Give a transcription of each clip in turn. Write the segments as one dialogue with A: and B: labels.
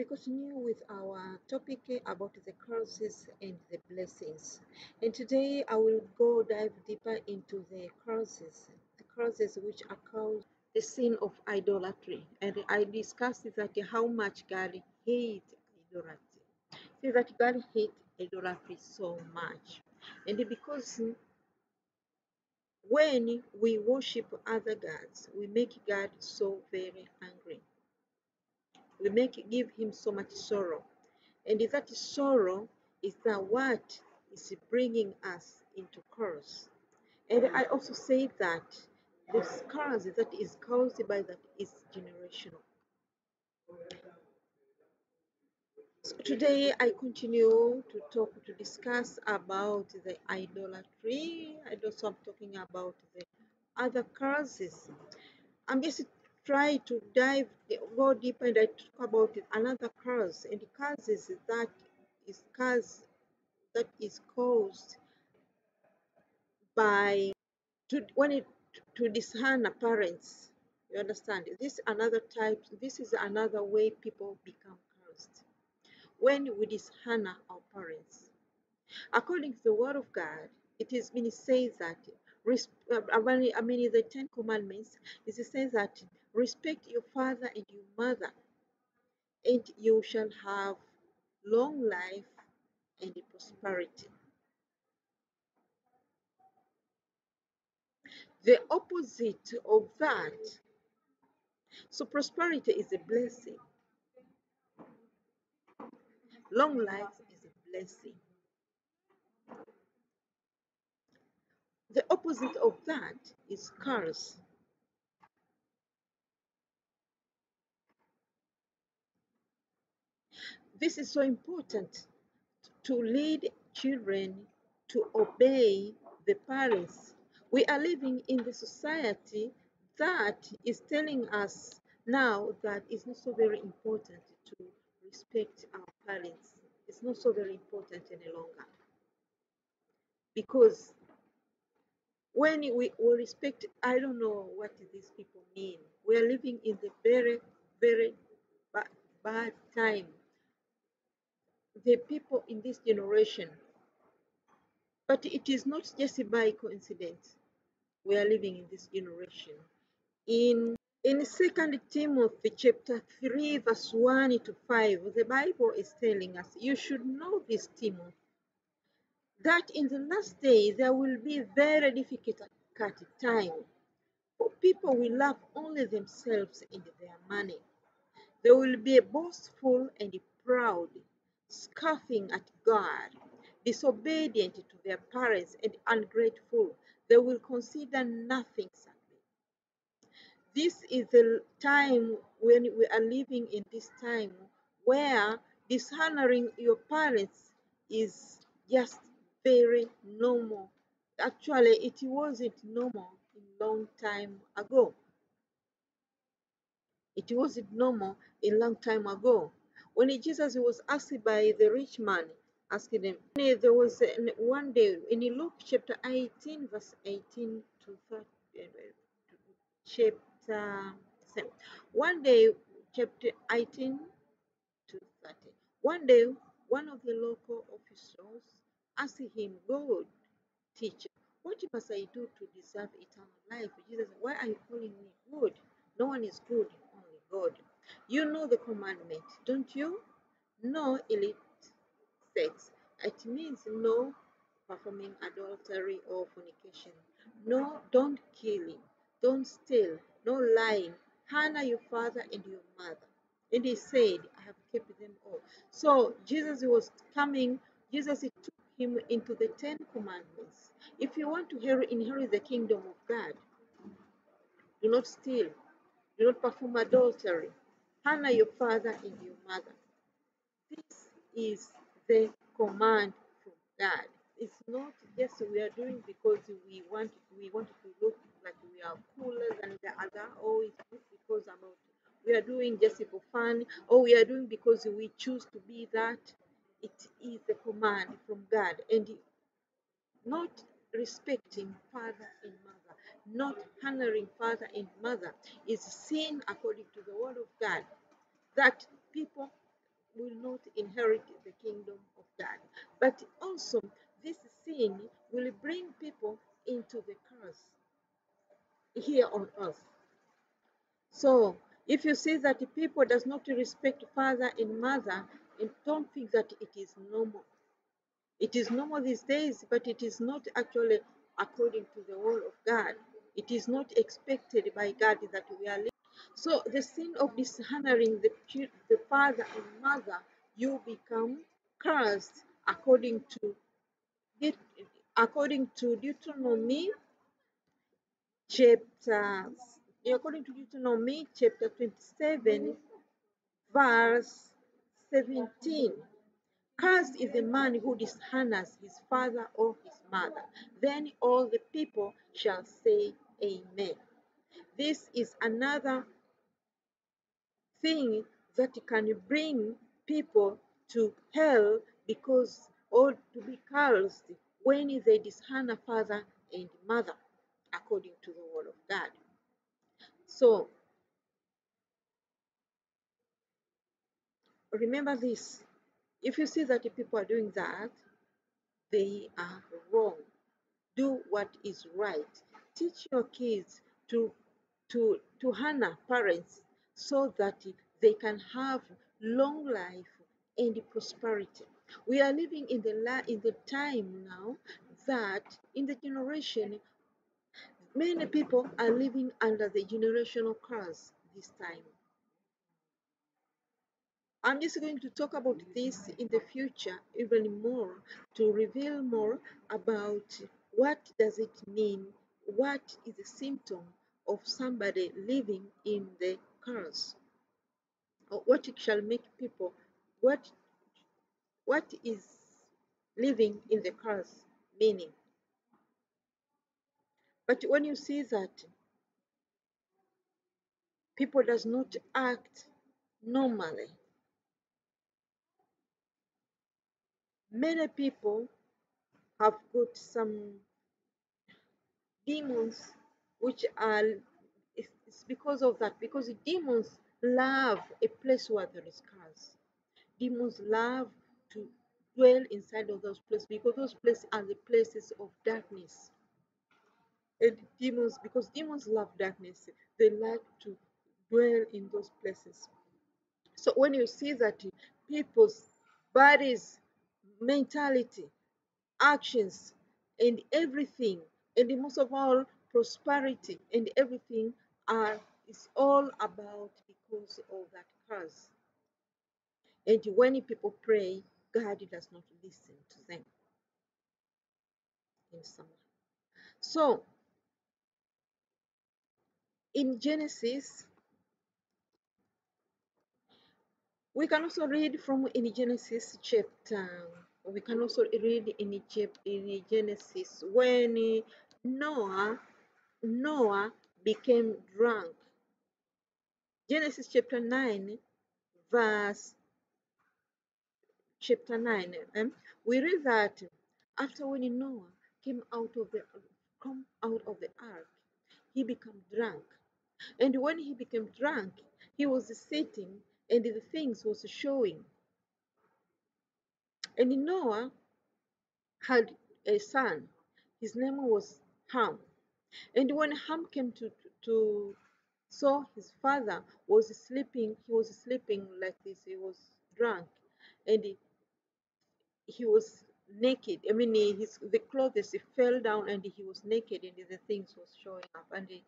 A: we continue with our topic about the curses and the blessings. And today I will go dive deeper into the curses, the curses which are called the sin of idolatry. And I discussed that how much God hates idolatry. See that God hates idolatry so much. And because when we worship other gods, we make God so very angry we make give him so much sorrow. And that sorrow is that what is bringing us into curse. And I also say that the curse that is caused by that is generational. So today I continue to talk to discuss about the idolatry. I also am talking about the other curses. I'm just try to dive go deeper and I talk about another curse and curse is that is curse that is caused by to when it to dishonor parents you understand? This another type this is another way people become cursed. When we dishonor our parents. According to the word of god it is been said that Uh, I mean, the Ten Commandments, is it says that respect your father and your mother, and you shall have long life and prosperity. The opposite of that, so prosperity is a blessing. Long life is a blessing. The opposite of that is curse. This is so important to lead children to obey the parents. We are living in the society that is telling us now that it's not so very important to respect our parents. It's not so very important any longer. Because when we, we respect, I don't know what these people mean. We are living in the very, very bad, bad time. The people in this generation, but it is not just by coincidence we are living in this generation. In in Second Timothy chapter 3, verse 1 to 5, the Bible is telling us, you should know this, Timothy, that in the last day there will be very difficult time. For people will love only themselves and their money. They will be boastful and proud, scoffing at God, disobedient to their parents, and ungrateful. They will consider nothing sacred. This is the time when we are living in this time where dishonoring your parents is just very normal. Actually, it wasn't normal a long time ago. It wasn't normal a long time ago. When Jesus was asked by the rich man, asking him, there was one day in Luke chapter 18, verse 18 to 30, uh, chapter 7. One day, chapter 18 to 30. One day, one of the local officials asked him, Good teacher, what must I do to deserve eternal life? Jesus, why are you calling me good? No one is good, only God. You know the commandment, don't you? No elite sex. It means no performing adultery or fornication. No, don't killing. Don't steal. No lying. Honor your father and your mother. And he said, I have kept them all. So Jesus was coming, Jesus took him into the Ten Commandments. If you want to inherit the kingdom of God, do not steal, do not perform adultery, honor your father and your mother. This is the command from God. It's not just we are doing because we want we want to look like we are cooler than the other, or it's just because about we are doing just for fun, or we are doing because we choose to be that. It is a command from God, and not respecting father and mother, not honoring father and mother is sin according to the word of God. That people will not inherit the kingdom of God. But also, this sin will bring people into the curse here on earth. So, if you see that people does not respect father and mother, and don't think that it is normal. It is normal these days, but it is not actually according to the word of God. It is not expected by God that we are living. So the sin of dishonoring the, the father and mother, you become cursed according to according to Deuteronomy chapter according to Deuteronomy chapter 27 verse 17 Cursed is the man who dishonors his father or his mother. Then all the people shall say, Amen. This is another thing that can bring people to hell because or to be cursed when they dishonor father and mother according to the word of God. So remember this if you see that people are doing that, they are wrong. Do what is right. Teach your kids to to to honor parents so that they can have long life and prosperity. We are living in the la- in the time now that in the generation many people are living under the generational curse this time. I'm just going to talk about this in the future even more to reveal more about what does it mean, what is the symptom of somebody living in the curse, or what it shall make people, what what is living in the curse meaning. But when you see that people does not act normally, many people have got some demons which are it's because of that because demons love a place where there is cars demons love to dwell inside of those places because those places are the places of darkness. And demons because demons love darkness they like to dwell in those places. So when you see that people's bodies mentality actions and everything and most of all prosperity and everything are is all about because of that curse. And when people pray god does not listen to them. In some so in genesis we can also read from in genesis chapter we can also read in, in genesis when noah noah became drunk Genesis chapter 9, verse chapter 9. Um, we read that after when Noah came out of the come out of the ark, he became drunk. And when he became drunk, he was sitting and the things was showing. And Noah had a son. His name was Ham. And when Ham came to, to So his father was sleeping, he was sleeping like this, he was drunk, and he, he was naked. I mean, his the clothes he fell down and he was naked, and the things was showing up. And he,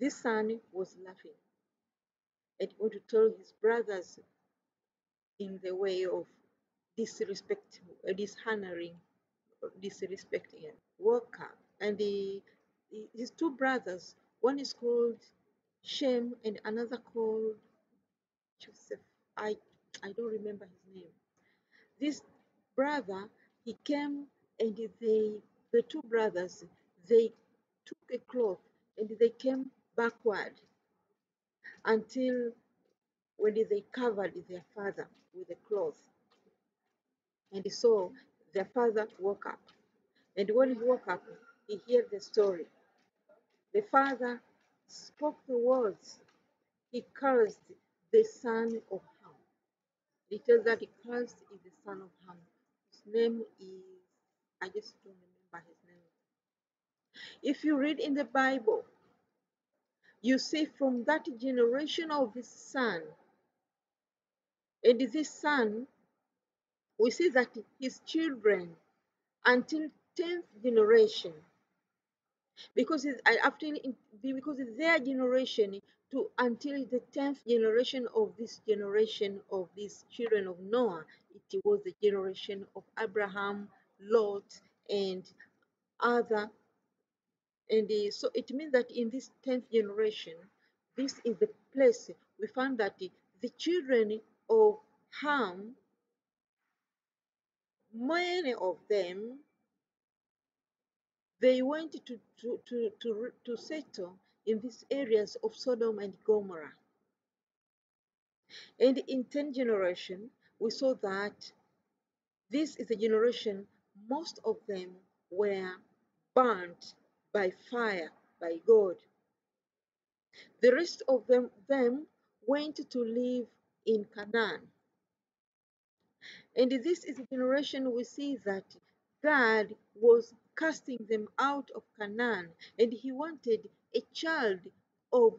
A: this son was laughing and he wanted to tell his brothers in the way of disrespect, uh, dishonoring, disrespecting, up. And the, his two brothers, one is called Shem and another called Joseph. I I don't remember his name. This brother, he came and they the two brothers they took a cloth and they came backward until when they covered their father with a cloth. And so their father woke up. And when he woke up, he heard the story. The father spoke the words. He cursed the son of Ham It tells that Christ is the son of Ham. His name is, I just don't remember his name. If you read in the Bible, you see from that generation of his son, and this son, we see that his children until 10th generation. Because it's after because it's their generation to until the 10th generation of this generation of these children of Noah it was the generation of Abraham Lot and other. And uh, so it means that in this 10th generation this is the place we found that the, the children of Ham many of them they went to, to, to, to, to settle in these areas of Sodom and Gomorrah. And in 10 generation, we saw that this is a generation, most of them were burnt by fire by God. The rest of them, them went to live in Canaan. And this is a generation we see that God was casting them out of Canaan, and he wanted a child of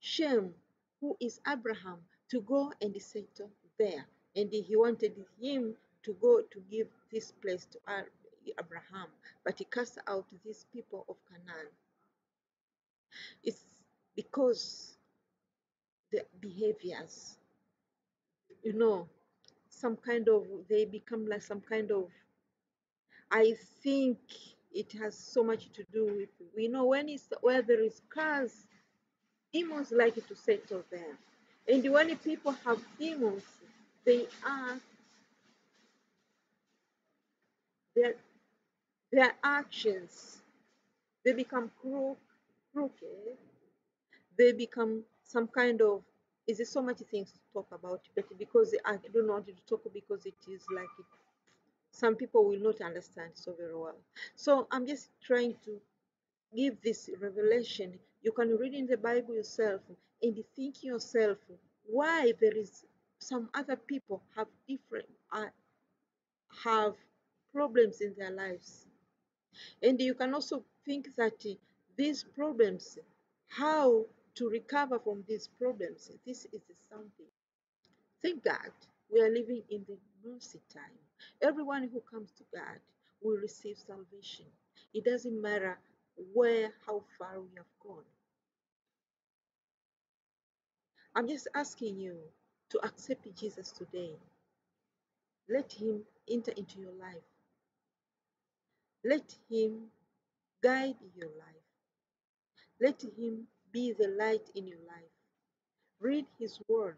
A: Shem, who is Abraham, to go and settle there. And he wanted him to go to give this place to Abraham, but he cast out these people of Canaan. It's because the behaviors, you know, some kind of, they become like some kind of I think it has so much to do with we know when it's where there is cars, demons like to settle there. And when people have demons, they are their their actions they become crook, crooked, they become some kind of is there so many things to talk about but because I don't want to talk because it is like it some people will not understand so very well. So I'm just trying to give this revelation. You can read in the Bible yourself and think yourself why there is some other people have different uh, have problems in their lives. And you can also think that these problems, how to recover from these problems, this is something. Thank God we are living in the mercy time. Everyone who comes to God will receive salvation. It doesn't matter where, how far we have gone. I'm just asking you to accept Jesus today. Let Him enter into your life. Let Him guide your life. Let Him be the light in your life. Read His Word.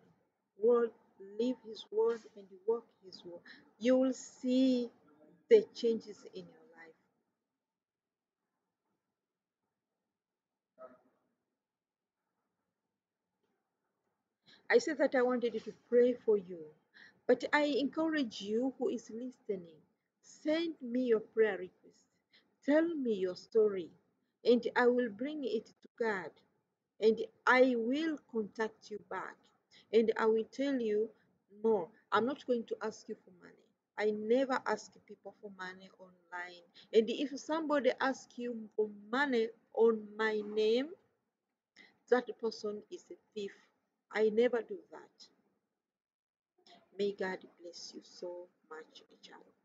A: Word, live His Word, and walk His Word. You will see the changes in your life. I said that I wanted to pray for you, but I encourage you who is listening, send me your prayer request. Tell me your story, and I will bring it to God, and I will contact you back, and I will tell you, no, I'm not going to ask you for money. I never ask people for money online. And if somebody asks you for money on my name, that person is a thief. I never do that. May God bless you so much, child.